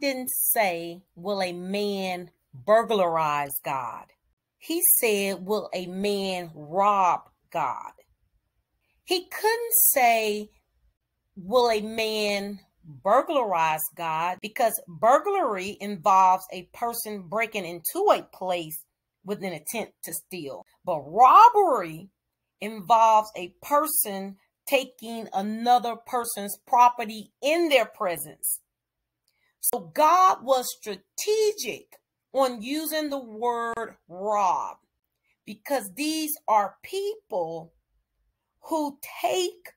didn't say, Will a man burglarize God? He said, Will a man rob God? He couldn't say, Will a man burglarize God? Because burglary involves a person breaking into a place with an intent to steal. But robbery involves a person taking another person's property in their presence. So God was strategic on using the word rob because these are people who take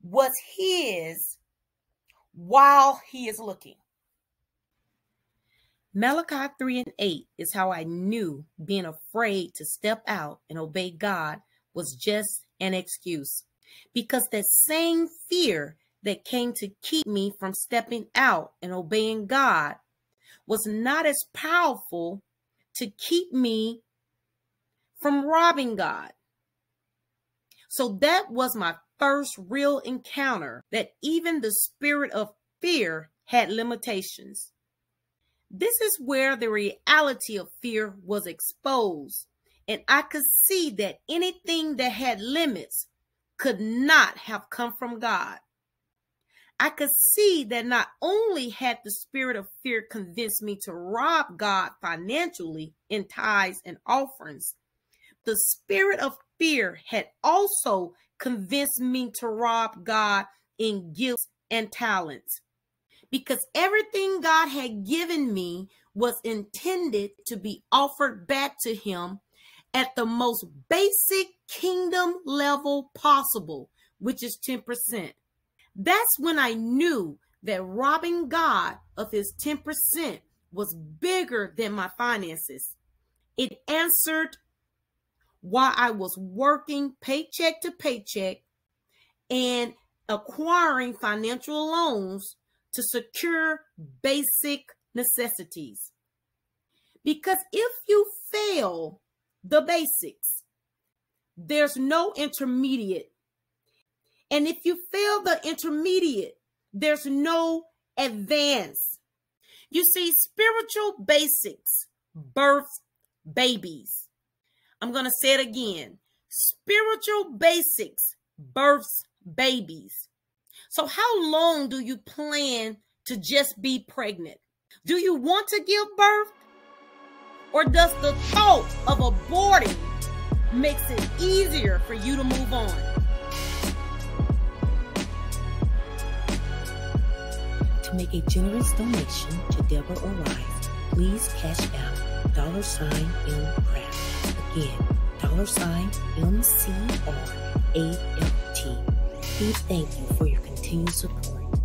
what's his while he is looking. Malachi 3 and 8 is how I knew being afraid to step out and obey God was just an excuse. Because that same fear that came to keep me from stepping out and obeying God was not as powerful to keep me from robbing God. So that was my first real encounter that even the spirit of fear had limitations. This is where the reality of fear was exposed, and I could see that anything that had limits could not have come from God. I could see that not only had the spirit of fear convinced me to rob God financially in tithes and offerings, the spirit of fear had also convinced me to rob God in gifts and talents because everything God had given me was intended to be offered back to Him at the most basic kingdom level possible, which is 10%. That's when I knew that robbing God of His 10% was bigger than my finances. It answered why I was working paycheck to paycheck and acquiring financial loans to secure basic necessities. Because if you fail the basics, there's no intermediate. And if you fail the intermediate, there's no advance. You see, spiritual basics birth babies. I'm going to say it again. Spiritual basics births babies. So, how long do you plan to just be pregnant? Do you want to give birth? Or does the thought of aborting makes it easier for you to move on? Make a generous donation to Deborah O'Rise, please Cash App dollar sign M Craft. Again, dollar sign M C R A F T. Please thank you for your continued support.